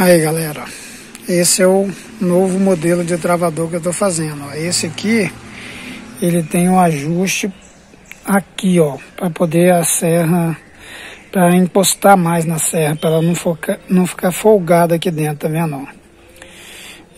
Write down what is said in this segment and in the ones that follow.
Aí galera, esse é o novo modelo de travador que eu estou fazendo. Esse aqui, ele tem um ajuste aqui, ó, para poder a serra, para encostar mais na serra, para ela não, focar, não ficar folgada aqui dentro, tá vendo?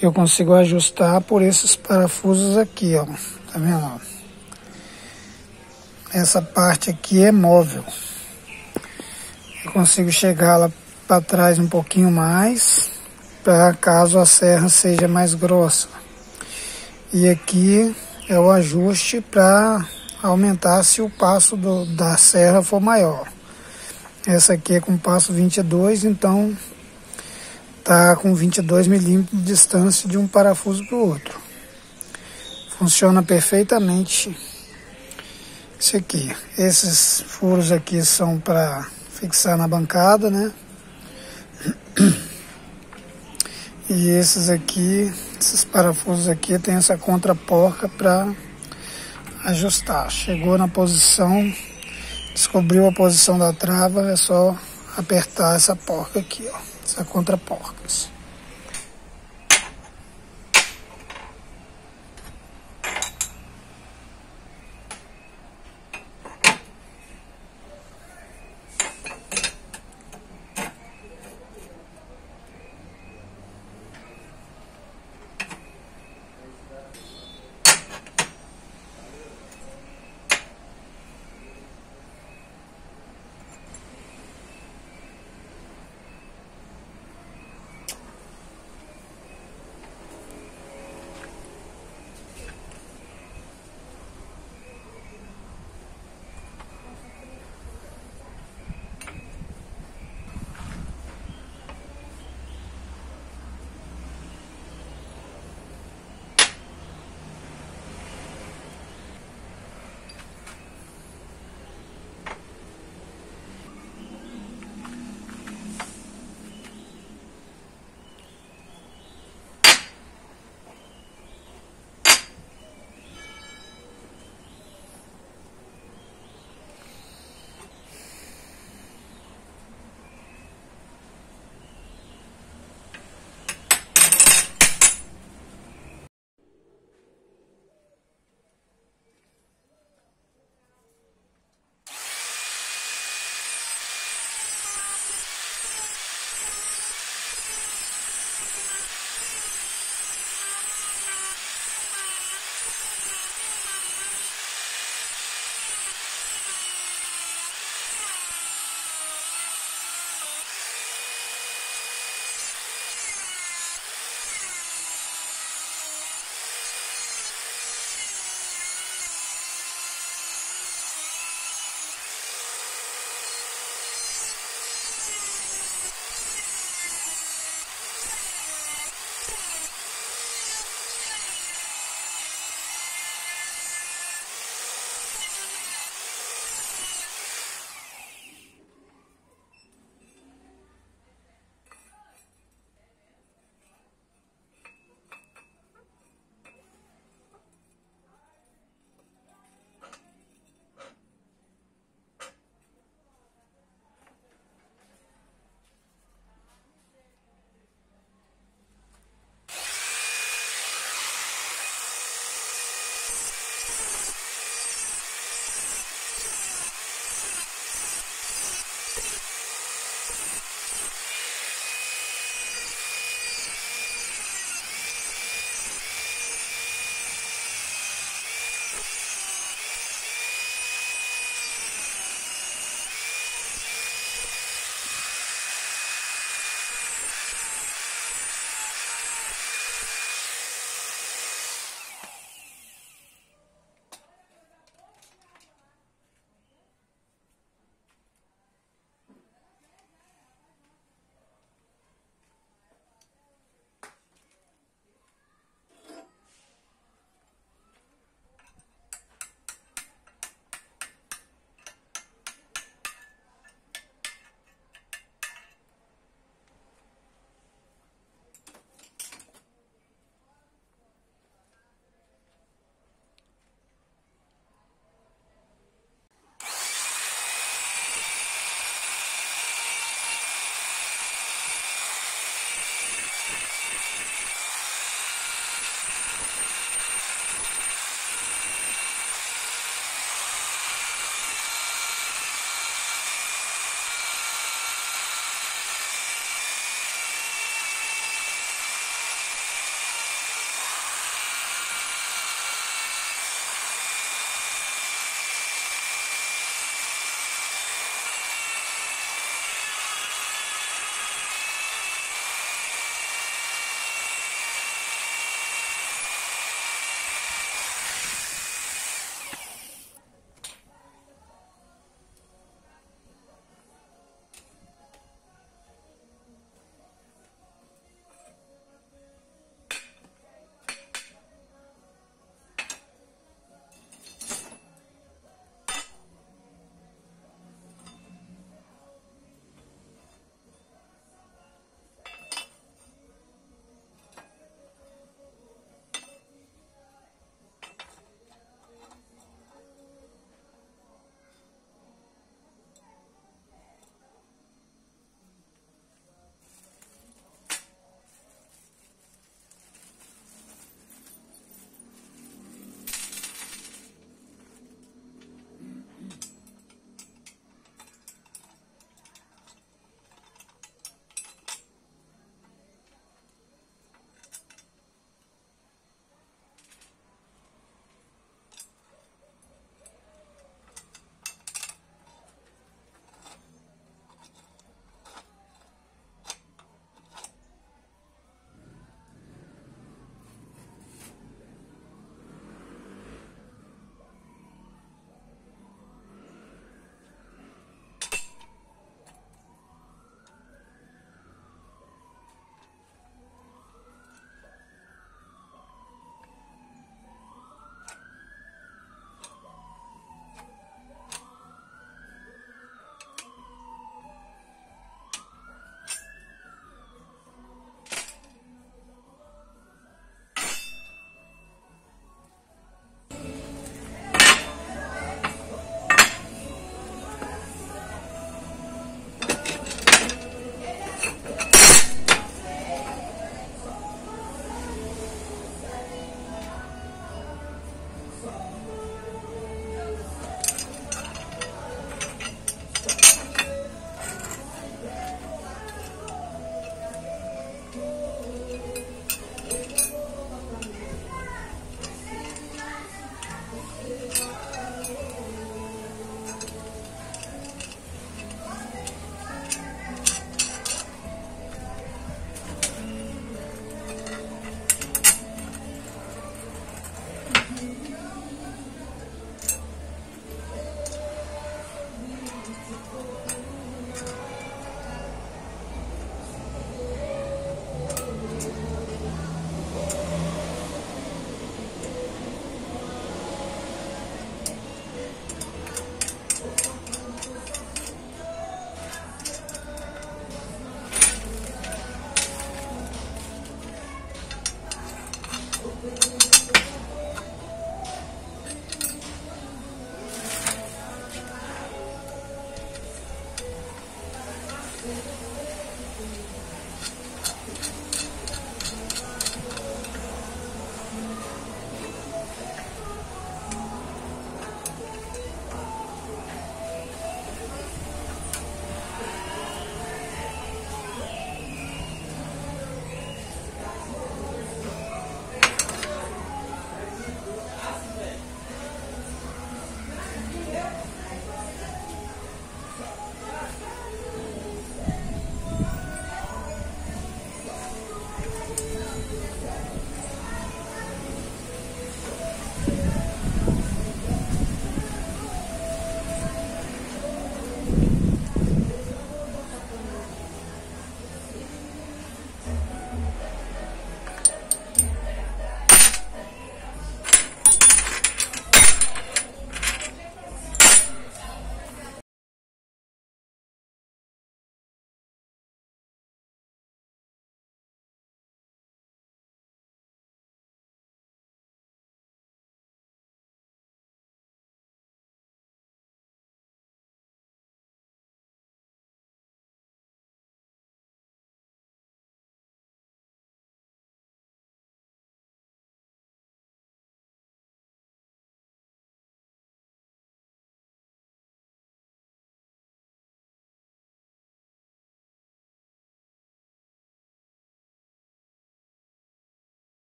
Eu consigo ajustar por esses parafusos aqui, ó, tá vendo? Essa parte aqui é móvel. Eu consigo chegar lá para trás um pouquinho mais, para caso a serra seja mais grossa. E aqui é o ajuste para aumentar se o passo do, da serra for maior. Essa aqui é com passo 22, então tá com 22 milímetros de distância de um parafuso para o outro. Funciona perfeitamente isso aqui. Esses furos aqui são para fixar na bancada, né? E esses aqui, esses parafusos aqui, tem essa contraporca para ajustar. Chegou na posição, descobriu a posição da trava, é só apertar essa porca aqui, ó, essa contraporca.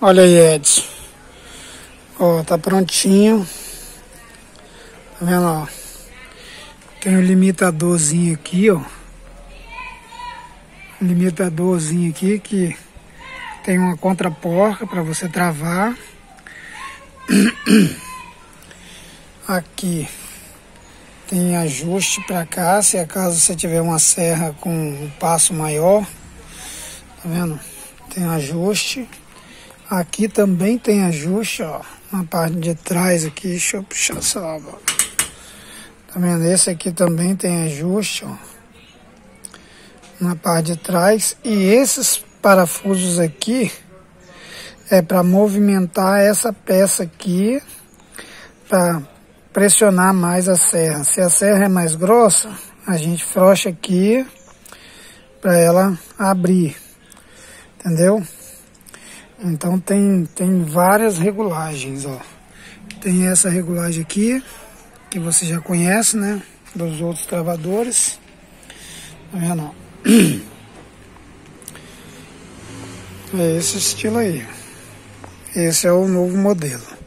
Olha aí, Edson. Ó, tá prontinho. Tá vendo, ó? Tem um limitadorzinho aqui, ó. Um limitadorzinho aqui que tem uma contraporca para você travar. Aqui tem ajuste para cá, se acaso você tiver uma serra com um passo maior, tá vendo? Tem ajuste. Aqui também tem ajuste, ó, na parte de trás aqui, deixa eu puxar essa Tá vendo? Esse aqui também tem ajuste, ó, na parte de trás. E esses parafusos aqui é para movimentar essa peça aqui para pressionar mais a serra. Se a serra é mais grossa, a gente frouxa aqui para ela abrir, entendeu? Então tem, tem várias regulagens, ó. Tem essa regulagem aqui, que você já conhece, né? Dos outros travadores. Tá vendo? É esse estilo aí. Esse é o novo modelo.